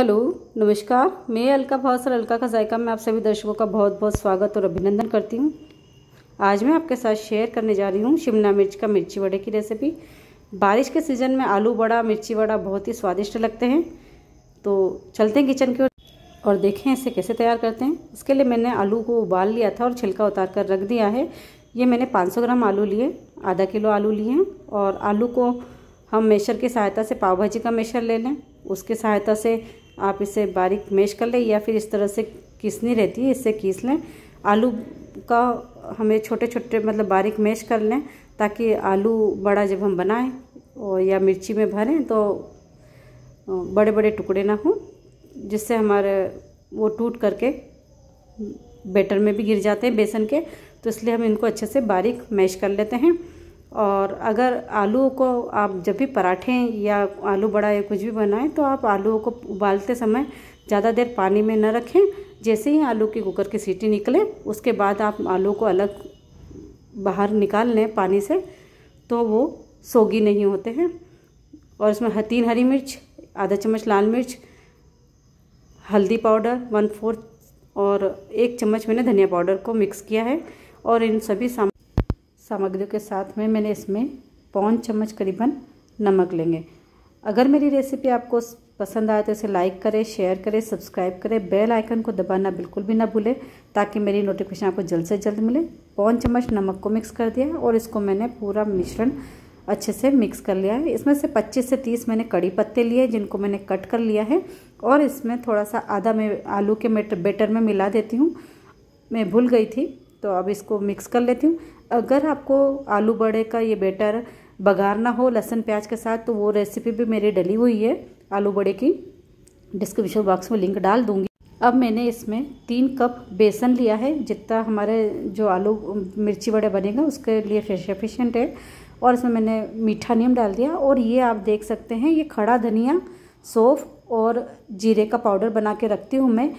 Hello, नमस्कार। मैं अलका भावसर अलका का जायका में आप सभी दर्शकों का बहुत बहुत स्वागत और अभिनंदन करती हूँ। आज मैं आपके साथ शेयर करने जा रही हूँ शिमला मिर्च का मिर्ची वड़े की रेसिपी बारिश के सीज़न में आलू बड़ा मिर्ची वड़ा बहुत ही स्वादिष्ट लगते हैं। तो चलते हैं किचन की ओर और देखें इसे कैसे तैयार करते हैं। इसके लिए मैंने आलू को उबाल लिया था और छिलका उतार कर रख दिया है। ये मैंने 500 ग्राम आलू लिए, आधा किलो आलू लिए हैं और आलू को हम मेशर की सहायता से पाव भाजी का मेशर ले लें। उसकी सहायता से आप इसे बारीक मेश कर लें या फिर इस तरह से किसनी रहती है, इससे कीस लें। आलू का हमें छोटे छोटे मतलब बारीक मेश कर लें ताकि आलू बड़ा जब हम बनाएँ और या मिर्ची में भरें तो बड़े बड़े टुकड़े ना हों, जिससे हमारे वो टूट करके बेटर में भी गिर जाते हैं बेसन के। तो इसलिए हम इनको अच्छे से बारीक मैश कर लेते हैं। और अगर आलू को आप जब भी पराठे या आलू बड़ा या कुछ भी बनाएँ तो आप आलू को उबालते समय ज़्यादा देर पानी में न रखें। जैसे ही आलू की कुकर की सीटी निकले, उसके बाद आप आलू को अलग बाहर निकाल लें पानी से तो वो सोगी नहीं होते हैं। और इसमें तीन हरी मिर्च, आधा चम्मच लाल मिर्च, हल्दी पाउडर, वन फोर्थ और एक चम्मच मैंने धनिया पाउडर को मिक्स किया है। और इन सभी सामग्रियों के साथ में मैंने इसमें पौन चम्मच करीबन नमक लेंगे। अगर मेरी रेसिपी आपको पसंद आए तो इसे लाइक करें शेयर करें सब्सक्राइब करें बेल आइकन को दबाना बिल्कुल भी ना भूलें, ताकि मेरी नोटिफिकेशन आपको जल्द से जल्द मिले। पौन चम्मच नमक को मिक्स कर दिया और इसको मैंने पूरा मिश्रण अच्छे से मिक्स कर लिया है। इसमें से 25 से 30 मैंने कड़ी पत्ते लिए, जिनको मैंने कट कर लिया है। और इसमें थोड़ा सा आधा मैं आलू के बेटर में मिला देती हूँ। मैं भूल गई थी तो अब इसको मिक्स कर लेती हूँ। अगर आपको आलू बड़े का ये बेटर बघारना हो, लहसुन, प्याज के साथ तो वो रेसिपी भी मेरी डली हुई है आलू बड़े की। डिस्क्रिप्शन बॉक्स में लिंक डाल दूँगी। अब मैंने इसमें तीन कप बेसन लिया है, जितना हमारे जो आलू, मिर्ची बड़े बनेगा, उसके लिए एफिशिएंट है। और इसमें मैंने मीठा नीम डाल दिया। और ये आप देख सकते हैं, ये खड़ा धनिया, सौफ और जीरे का पाउडर बना के रखती हूँ मैं।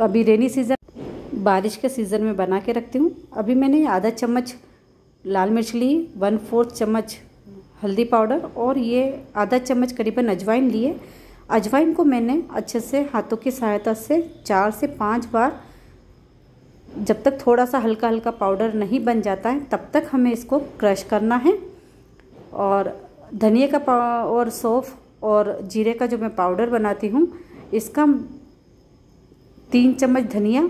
अभी रेनी सीज़न बारिश के सीज़न में बना के रखती हूँ। अभी मैंने आधा चम्मच लाल मिर्च ली, वन फोर्थ चम्मच हल्दी पाउडर और ये आधा चम्मच करीबन अजवाइन लिए। अजवाइन को मैंने अच्छे से हाथों की सहायता से चार से पाँच बार जब तक थोड़ा सा हल्का हल्का पाउडर नहीं बन जाता है, तब तक हमें इसको क्रश करना है। और धनिया का और सौफ और जीरे का जो मैं पाउडर बनाती हूँ, इसका तीन चम्मच धनिया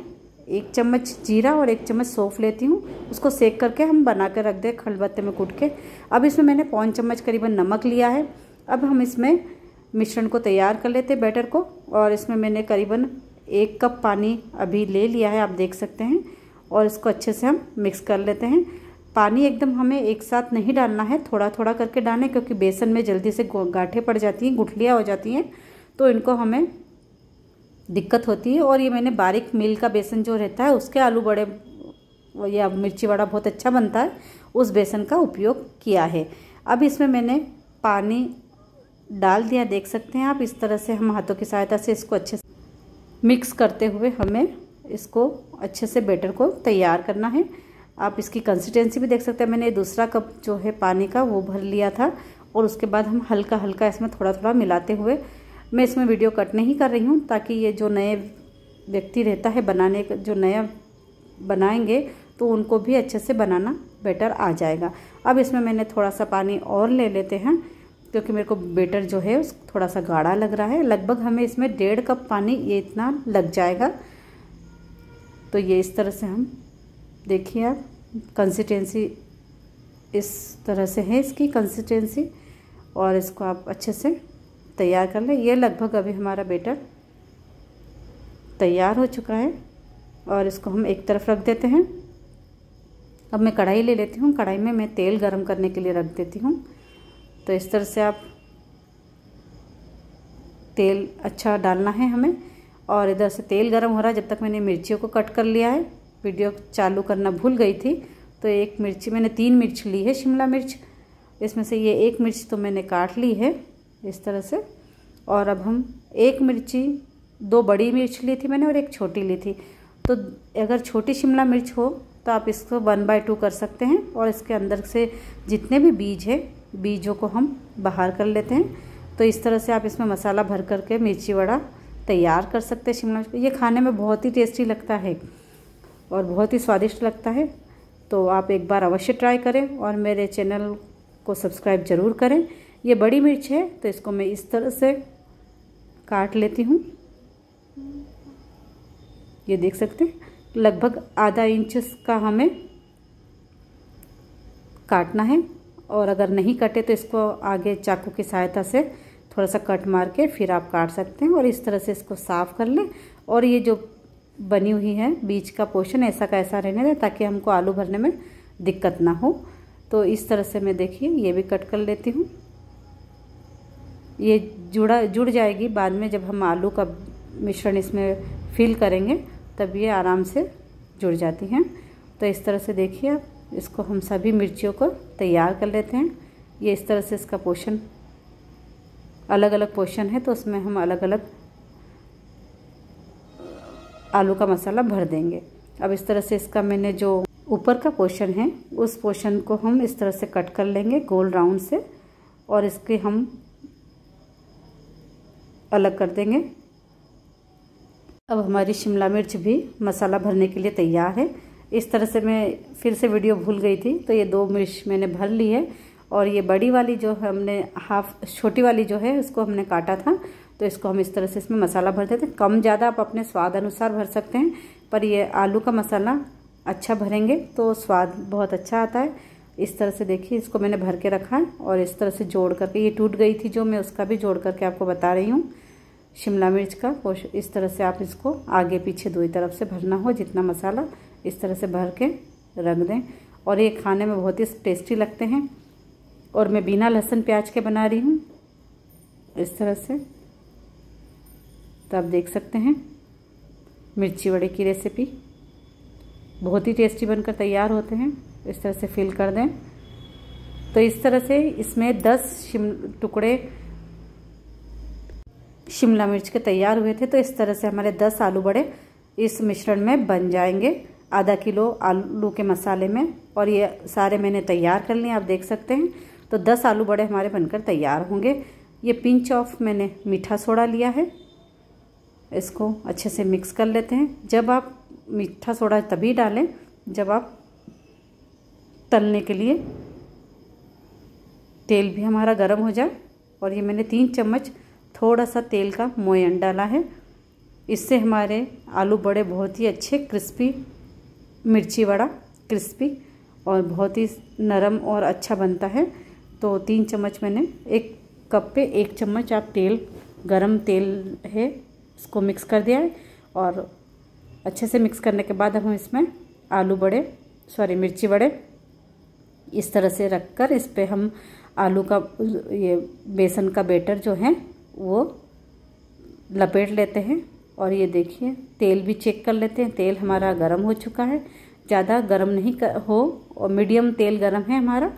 एक चम्मच जीरा और एक चम्मच सौंफ लेती हूँ। उसको सेक करके हम बना कर रख दें खलबत्ते में कूट के। अब इसमें मैंने पौन चम्मच करीबन नमक लिया है। अब हम इसमें मिश्रण को तैयार कर लेते बैटर को। और इसमें मैंने करीबन एक कप पानी अभी ले लिया है, आप देख सकते हैं। और इसको अच्छे से हम मिक्स कर लेते हैं। पानी एकदम हमें एक साथ नहीं डालना है थोड़ा थोड़ा करके डालें, क्योंकि बेसन में जल्दी से गाठे पड़ जाती हैं, गुठलियाँ हो जाती हैं। तो इनको हमें दिक्कत होती है और ये मैंने बारीक मिल का बेसन जो रहता है, उसके आलू बड़े, या मिर्ची वड़ा बहुत अच्छा बनता है, उस बेसन का उपयोग किया है। अब इसमें मैंने पानी डाल दिया, देख सकते हैं आप, इस तरह से हम हाथों की सहायता से इसको अच्छे से मिक्स करते हुए हमें इसको अच्छे से बेटर को तैयार करना है। आप इसकी कंसिस्टेंसी भी देख सकते हैं। मैंने दूसरा कप जो है पानी का वो भर लिया था और उसके बाद हम हल्का हल्का इसमें थोड़ा थोड़ा मिलाते हुए मैं इसमें वीडियो कट नहीं कर रही हूँ ताकि ये जो नए व्यक्ति रहता है बनाने का, जो नया बनाएँगे तो उनको भी अच्छे से बनाना बेटर आ जाएगा। अब इसमें मैंने थोड़ा सा पानी और ले लेते हैं, क्योंकि मेरे को बेटर जो है थोड़ा सा गाढ़ा लग रहा है। लगभग हमें इसमें डेढ़ कप पानी ये इतना लग जाएगा। तो ये इस तरह से हम, देखिए आप कंसिस्टेंसी इस तरह से है इसकी कंसिस्टेंसी और इसको आप अच्छे से तैयार कर लें। ये लगभग अभी हमारा बेटर तैयार हो चुका है और इसको हम एक तरफ़ रख देते हैं। अब मैं कढ़ाई ले लेती हूँ। कढ़ाई में मैं तेल गरम करने के लिए रख देती हूँ। तो इस तरह से आप तेल अच्छा डालना है हमें। और इधर से तेल गरम हो रहा है। जब तक मैंने मिर्चियों को कट कर लिया है। वीडियो चालू करना भूल गई थी। तो एक मिर्ची, मैंने तीन मिर्च ली है शिमला मिर्च। इसमें से ये एक मिर्च तो मैंने काट ली है। इस तरह से। और अब हम एक मिर्ची, दो बड़ी मिर्च ली थी मैंने और एक छोटी ली थी। तो अगर छोटी शिमला मिर्च हो तो आप इसको वन बाय टू कर सकते हैं और इसके अंदर से जितने भी बीज है, बीजों को हम बाहर कर लेते हैं। तो इस तरह से आप इसमें मसाला भर करके मिर्ची वड़ा तैयार कर सकते हैं शिमला मिर्च। ये खाने में बहुत ही टेस्टी लगता है और बहुत ही स्वादिष्ट लगता है। तो आप एक बार अवश्य ट्राई करें और मेरे चैनल को सब्सक्राइब ज़रूर करें। ये बड़ी मिर्च है तो इसको मैं इस तरह से काट लेती हूँ। ये देख सकते हैं, लगभग आधा इंच का हमें काटना है। और अगर नहीं कटे तो इसको आगे चाकू की सहायता से थोड़ा सा कट मार के फिर आप काट सकते हैं। और इस तरह से इसको साफ़ कर लें। और ये जो बनी हुई है बीच का पोर्शन ऐसा का ऐसा रहने दें, ताकि हमको आलू भरने में दिक्कत ना हो। तो इस तरह से मैं देखिए, ये भी कट कर लेती हूँ। ये जुड़ा, जुड़ जाएगी बाद में जब हम आलू का मिश्रण इसमें फिल करेंगे, तब ये आराम से जुड़ जाती हैं। तो इस तरह से देखिए आप, इसको हम सभी मिर्चियों को तैयार कर लेते हैं। ये इस तरह से इसका पोषण अलग अलग पोषण है तो उसमें हम अलग अलग आलू का मसाला भर देंगे। अब इस तरह से इसका मैंने जो ऊपर का पोर्शन है, उस पोर्शन को हम इस तरह से कट कर लेंगे गोल राउंड से, और इसके हम अलग कर देंगे। अब हमारी शिमला मिर्च भी मसाला भरने के लिए तैयार है। इस तरह से मैं फिर से वीडियो भूल गई थी तो ये दो मिर्च मैंने भर ली है और ये बड़ी वाली जो है हमने हाफ़, छोटी वाली जो है, उसको हमने काटा था तो इसको हम इस तरह से इसमें मसाला भर देते हैं। कम ज़्यादा आप अपने स्वाद अनुसार भर सकते हैं, पर ये आलू का मसाला अच्छा भरेंगे तो स्वाद बहुत अच्छा आता है। इस तरह से देखिए, इसको मैंने भर के रखा है और इस तरह से जोड़ करके, ये टूट गई थी जो मैं उसका भी जोड़ करके आपको बता रही हूँ। शिमला मिर्च का इस तरह से आप इसको आगे पीछे दो तरफ़ से भरना हो, जितना मसाला इस तरह से भर के रख दें। और ये खाने में बहुत ही टेस्टी लगते हैं। और मैं बिना लहसुन प्याज के बना रही हूँ। इस तरह से। तो आप देख सकते हैं, मिर्ची वड़े की रेसिपी बहुत ही टेस्टी बनकर तैयार होते हैं। इस तरह से फिल कर दें। तो इस तरह से इसमें 10 शिम, टुकड़े शिमला मिर्च के तैयार हुए थे तो इस तरह से हमारे 10 आलू बड़े इस मिश्रण में बन जाएँगे। आधा किलो आलू के मसाले में, और ये सारे मैंने तैयार कर लिए, आप देख सकते हैं। तो 10 आलू बड़े हमारे बनकर तैयार होंगे। ये पिंच ऑफ़ मैंने मीठा सोडा लिया है। इसको अच्छे से मिक्स कर लेते हैं। जब आप मीठा सोडा तभी डालें, जब आप तलने के लिए तेल भी हमारा गर्म हो जाए, और ये मैंने तीन चम्मच थोड़ा सा तेल का मोयन डाला है। इससे हमारे आलू बड़े बहुत ही अच्छे क्रिस्पी मिर्ची वड़ा, क्रिस्पी और बहुत ही नरम और अच्छा बनता है। तो तीन चम्मच मैंने एक कप पे एक चम्मच आप तेल, गरम तेल है इसको मिक्स कर दिया है और अच्छे से मिक्स करने के बाद हम इसमें आलू बड़े सॉरी मिर्ची बड़े इस तरह से रख कर इस पर हम आलू का, ये बेसन का बेटर जो है वो लपेट लेते हैं और ये देखिए तेल भी चेक कर लेते हैं। तेल हमारा गर्म हो चुका है। ज़्यादा गर्म नहीं कर, हो और मीडियम तेल गर्म है हमारा।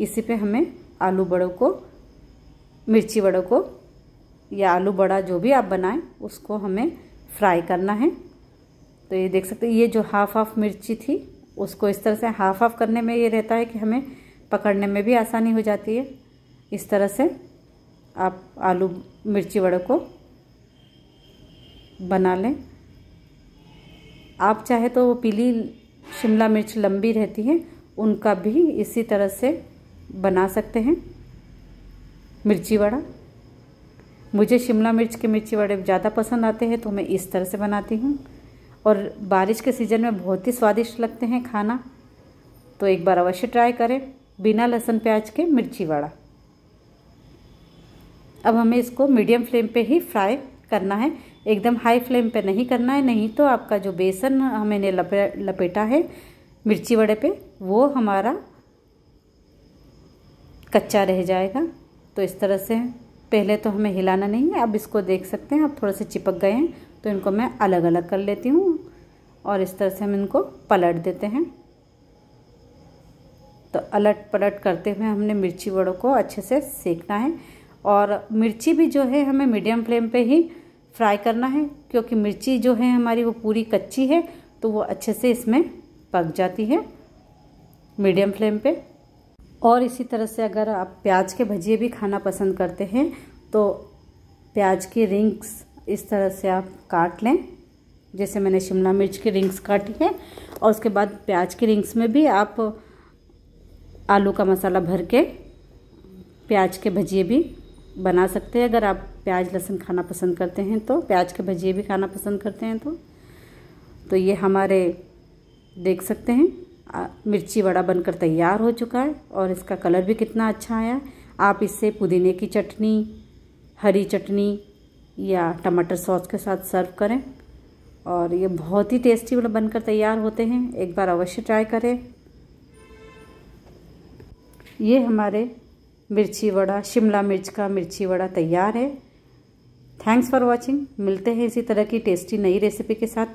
इसी पे हमें आलू बड़ों को मिर्ची बड़ों को या आलू बड़ा जो भी आप बनाएँ उसको हमें फ्राई करना है। तो ये देख सकते हैं ये जो हाफ़ हाफ़ मिर्ची थी उसको इस तरह से हाफ़ हाफ़ करने में ये रहता है कि हमें पकड़ने में भी आसानी हो जाती है। इस तरह से आप आलू मिर्ची वड़े को बना लें। आप चाहे तो वो पीली शिमला मिर्च लंबी रहती है, उनका भी इसी तरह से बना सकते हैं। मिर्ची वड़ा। मुझे शिमला मिर्च के मिर्ची वड़े ज़्यादा पसंद आते हैं तो मैं इस तरह से बनाती हूँ। और बारिश के सीज़न में बहुत ही स्वादिष्ट लगते हैं खाना। तो एक बार अवश्य ट्राई करें, बिना लहसुन प्याज के मिर्ची वड़ा। अब हमें इसको मीडियम फ्लेम पे ही फ्राई करना है। एकदम हाई फ्लेम पे नहीं करना है, नहीं तो आपका जो बेसन हमने लपे, लपेटा है मिर्ची वड़े पे, वो हमारा कच्चा रह जाएगा। तो इस तरह से पहले तो हमें हिलाना नहीं है, अब इसको देख सकते हैं अब थोड़े से चिपक गए हैं तो इनको मैं अलग अलग कर लेती हूँ और इस तरह से हम इनको पलट देते हैं। तो अलट पलट करते हुए हमने मिर्ची वड़ों को अच्छे से सेकना है। और मिर्ची भी जो है हमें मीडियम फ्लेम पे ही फ्राई करना है, क्योंकि मिर्ची जो है हमारी वो पूरी कच्ची है तो वो अच्छे से इसमें पक जाती है मीडियम फ्लेम पे। और इसी तरह से अगर आप प्याज के भजिए भी खाना पसंद करते हैं तो प्याज की रिंग्स इस तरह से आप काट लें, जैसे मैंने शिमला मिर्च की रिंग्स काटी है, और उसके बाद प्याज की रिंग्स में भी आप आलू का मसाला भर के प्याज के भजिए भी बना सकते हैं। अगर आप प्याज, लहसुन खाना पसंद करते हैं तो प्याज के भजिए भी खाना पसंद करते हैं तो। तो ये हमारे देख सकते हैं। मिर्ची वड़ा बनकर तैयार हो चुका है और इसका कलर भी कितना अच्छा आया। आप इससे पुदीने की चटनी, हरी चटनी या टमाटर सॉस के साथ सर्व करें और ये बहुत ही टेस्टी बनकर तैयार होते हैं। एक बार अवश्य ट्राई करें। ये हमारे मिर्ची वड़ा, शिमला मिर्च का मिर्ची वड़ा तैयार है। थैंक्स फॉर वॉचिंग मिलते हैं इसी तरह की टेस्टी नई रेसिपी के साथ।